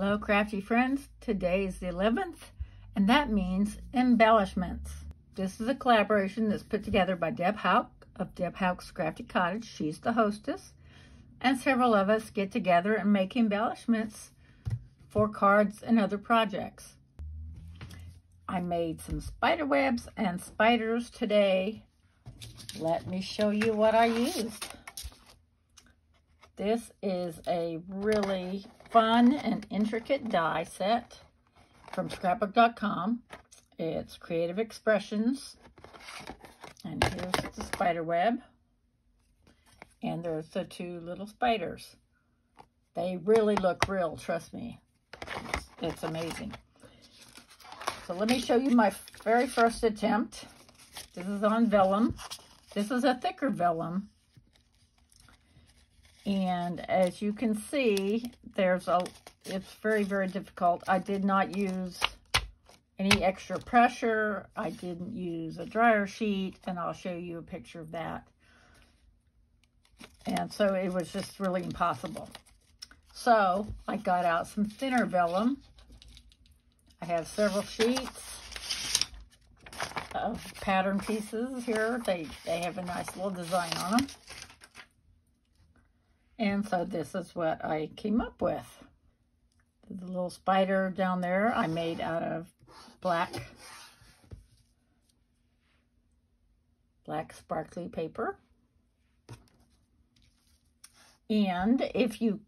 Hello, crafty friends. Today is the 11th, and that means embellishments. This is a collaboration that's put together by Deb Hauk of Deb Hauk's Crafty Cottage. She's the hostess, and several of us get together and make embellishments for cards and other projects. I made some spider webs and spiders today. Let me show you what I used. This is a really fun and intricate die set from scrapbook.com. It's Creative Expressions. And here's the spider web. And there's the two little spiders. They really look real, trust me. It's, it's amazing. So let me show you my very first attempt. This is on vellum. This is a thicker vellum and as you can see, there's a, it's very, very difficult. I did not use any extra pressure. I didn't use a dryer sheet, and I'll show you a picture of that. And so it was just really impossible. So I got out some thinner vellum. I have several sheets of pattern pieces here. They, they have a nice little design on them. And so this is what I came up with. The little spider down there I made out of black, black sparkly paper. And if you,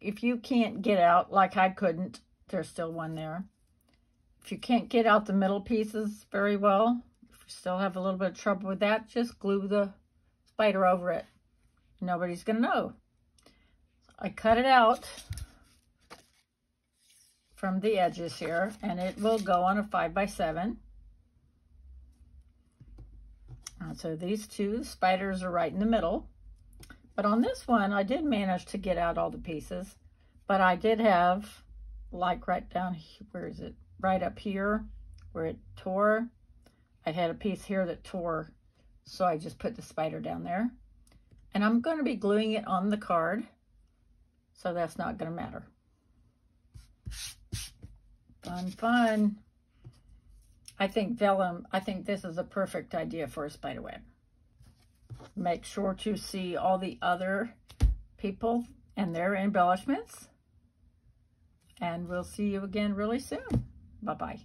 if you can't get out, like I couldn't, there's still one there. If you can't get out the middle pieces very well, if you still have a little bit of trouble with that, just glue the spider over it. Nobody's going to know. I cut it out from the edges here, and it will go on a 5 by 7 uh, so these two spiders are right in the middle. But on this one, I did manage to get out all the pieces. But I did have, like right down, here, where is it? Right up here, where it tore. I had a piece here that tore, so I just put the spider down there. And I'm going to be gluing it on the card, so that's not going to matter. Fun, fun. I think vellum, I think this is a perfect idea for a spider web. Make sure to see all the other people and their embellishments. And we'll see you again really soon. Bye-bye.